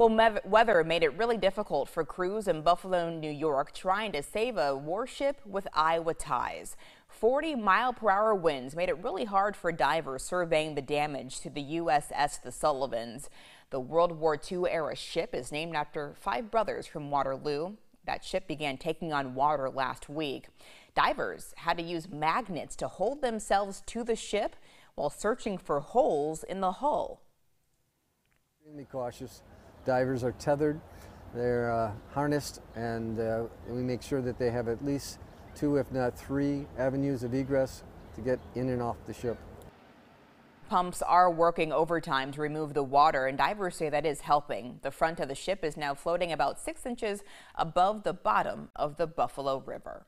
Well, weather made it really difficult for crews in Buffalo, New York, trying to save a warship with Iowa ties. 40 mile per hour winds made it really hard for divers surveying the damage to the USS The Sullivans. The World War II era ship is named after five brothers from Waterloo. That ship began taking on water last week. Divers had to use magnets to hold themselves to the ship while searching for holes in the hull. Extremely cautious divers are tethered, they're uh, harnessed, and uh, we make sure that they have at least two, if not three, avenues of egress to get in and off the ship. Pumps are working overtime to remove the water, and divers say that is helping. The front of the ship is now floating about six inches above the bottom of the Buffalo River.